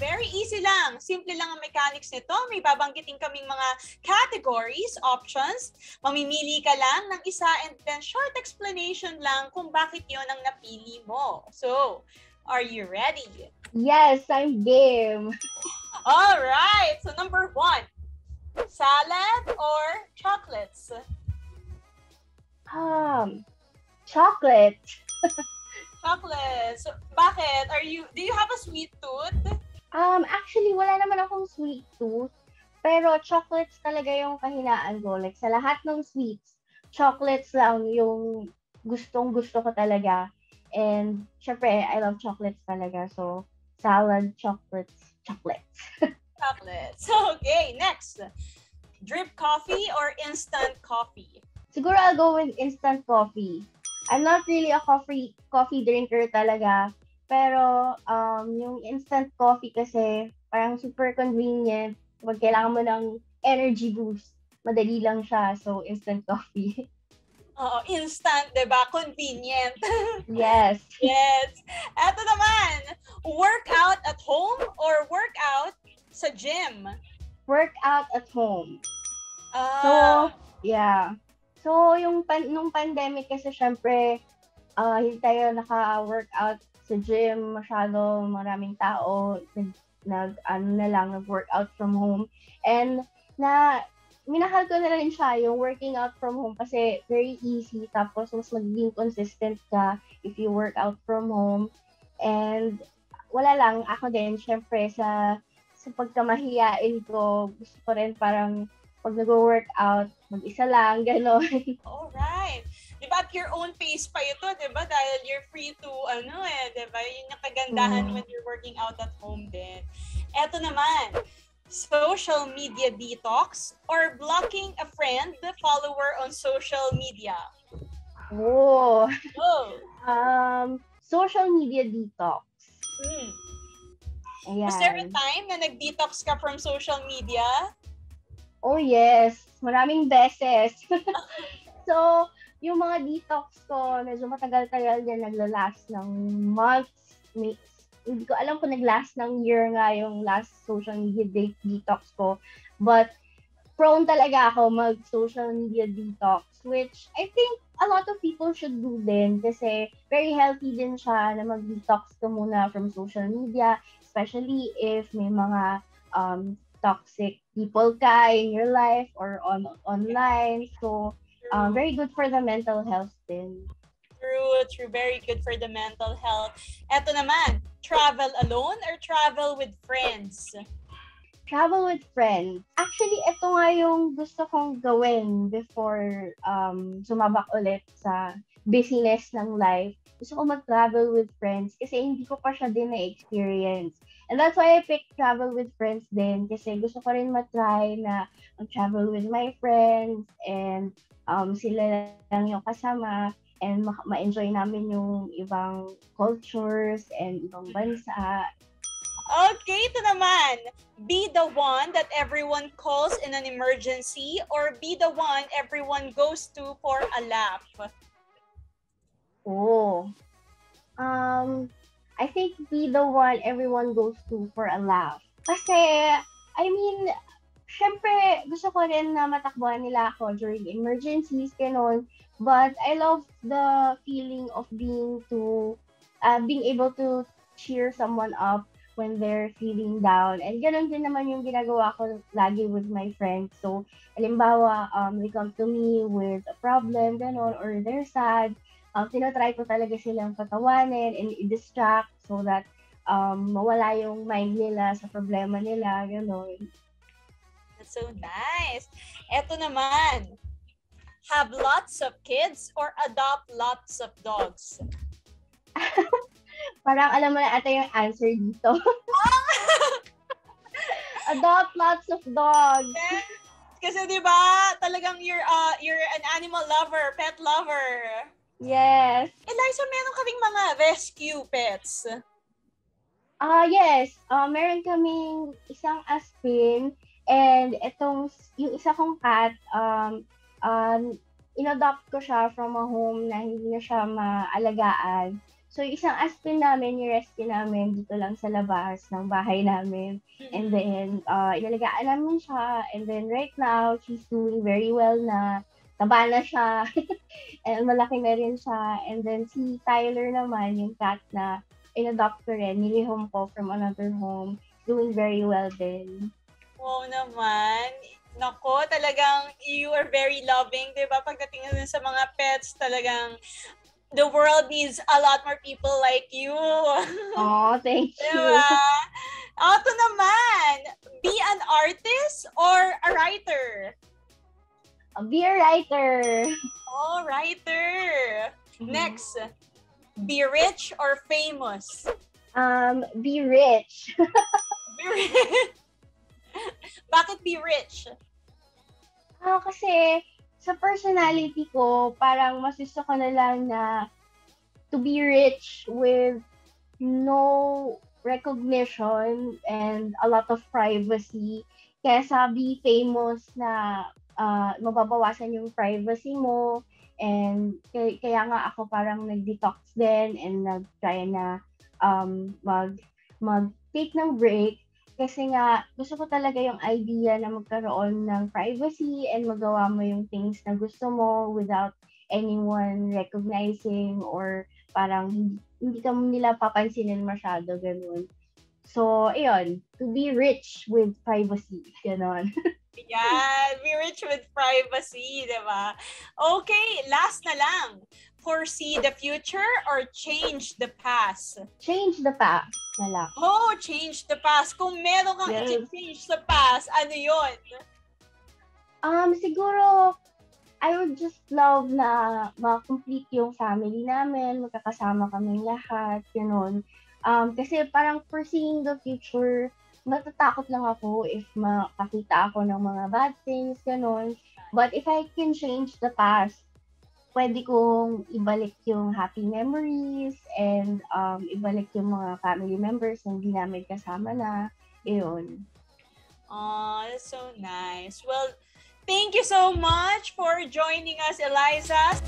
Very easy lang. Simple lang ang mechanics nito. May babanggitin kaming mga categories, options. Mamimili ka lang ng isa and then short explanation lang kung bakit yon ang napili mo. So, are you ready? Yes, I'm game. All right. So, number one, salad or chocolates? Um, chocolate. Chocolates. Bakit? Are you, do you have a sweet tooth? Um, actually, wala naman akong sweet tooth. Pero chocolates talaga yung kahinaan ko. Like, sa lahat ng sweets, chocolates lang yung gustong gusto ko talaga. And, syempre, I love chocolates talaga. So, salad, chocolates, chocolates. chocolates. Okay, next. Drip coffee or instant coffee? Siguro I'll go with instant coffee. I'm not really a coffee coffee drinker talaga. Pero um, yung instant coffee kasi parang super convenient. Pag kailangan mo ng energy boost, madali lang siya. So, instant coffee. Oo, instant, di ba? Convenient. yes. yes. Eto naman, workout at home or workout sa gym? Workout at home. Uh, so, yeah. So, yung pan- nung pandemic kasi syempre, uh, hindi tayo naka-workout sa gym, masyado maraming tao, nag, ano na lang, nag-workout from home. And na, minahal ko na rin siya, yung working out from home kasi very easy, tapos mas magiging consistent ka if you work out from home. And wala lang, ako din, syempre, sa, sa pagkamahiyain ko, gusto ko rin parang pag nag-workout, mag-isa lang, gano'n. Alright. Di ba at your own pace pa ito, di ba? Dahil you're free to, ano eh, di ba? Yun yung kagandahan mm. when you're working out at home din. Eto naman, social media detox or blocking a friend, follower on social media? Oh. oh. Um, social media detox. Hmm. Ayan. Was there a time na nag-detox ka from social media? Oh yes, maraming beses. so, yung mga detox ko, medyo matagal-tagal din nagla-last ng months. May, hindi ko alam kung nag-last ng year nga yung last social media de- detox ko. But, prone talaga ako mag-social media detox, which I think a lot of people should do din kasi very healthy din siya na mag-detox ka muna from social media, especially if may mga um, toxic people ka in your life or on online. So, um, very good for the mental health din. True, true. Very good for the mental health. Eto naman, travel alone or travel with friends? Travel with friends. Actually, ito nga yung gusto kong gawin before um, sumabak ulit sa business ng life. Gusto ko mag-travel with friends kasi hindi ko pa siya din na-experience. And that's why I picked travel with friends din kasi gusto ko rin matry na mag-travel with my friends and um, sila lang yung kasama and ma- ma-enjoy namin yung ibang cultures and ibang bansa. Okay, ito naman. Be the one that everyone calls in an emergency or be the one everyone goes to for a laugh? Oh. Um, I think be the one everyone goes to for a laugh. Kasi, I mean, syempre, gusto ko rin na matakbuhan nila ako during emergencies, ganon. But I love the feeling of being to, uh, being able to cheer someone up when they're feeling down. And ganun din naman yung ginagawa ko lagi with my friends. So, halimbawa, um, they come to me with a problem, ganon, or they're sad um, tinatry ko talaga silang patawanin and i-distract so that um, mawala yung mind nila sa problema nila, gano'n. That's so nice. Eto naman, have lots of kids or adopt lots of dogs? Parang alam mo na ata yung answer dito. adopt lots of dogs. Yes. Kasi 'di ba, talagang you're uh you're an animal lover, pet lover. Yes. Eliza, meron kaming mga rescue pets. Ah, uh, yes. Uh, meron kaming isang aspin and itong yung isa kong cat um um inadopt ko siya from a home na hindi na siya maalagaan. So, isang aspin namin, yung rescue namin dito lang sa labas ng bahay namin. And then, uh, inalagaan namin siya. And then, right now, she's doing very well na. Taba na siya. and malaki na rin siya. And then, si Tyler naman, yung cat na in-adopt ko rin, nilihome ko from another home, doing very well din. Wow naman. Nako, talagang you are very loving, di ba? Pagdating na sa mga pets, talagang the world needs a lot more people like you. Oh, thank you. Diba? Naman, be an artist or a writer? Be a writer. Oh, writer. Mm-hmm. Next, be rich or famous? Um, be rich. Be rich. Bakit be rich? Ah, kasi sa personality ko, parang mas gusto ko na lang na to be rich with no recognition and a lot of privacy. Kaysa be famous na uh, mababawasan yung privacy mo and kaya, kaya nga ako parang nag-detox din and nag-try na um, mag mag take ng break kasi nga, gusto ko talaga yung idea na magkaroon ng privacy and magawa mo yung things na gusto mo without anyone recognizing or parang hindi, hindi ka nila papansinin masyado, ganun. So, ayun, to be rich with privacy, ganun. Yan, be rich with privacy, di ba? Okay, last na lang. Foresee the future or change the past? Change the past na lang. Oh, change the past. Kung meron kang Yes. i-change sa past, ano yon? Um, siguro, I would just love na ma-complete yung family namin, magkakasama kaming lahat, ganun. Um, kasi parang foreseeing the future, natatakot lang ako if makakita ako ng mga bad things, ganun. But if I can change the past, pwede kong ibalik yung happy memories and um, ibalik yung mga family members na hindi namin kasama na. Yun. Oh, that's so nice. Well, thank you so much for joining us, Eliza.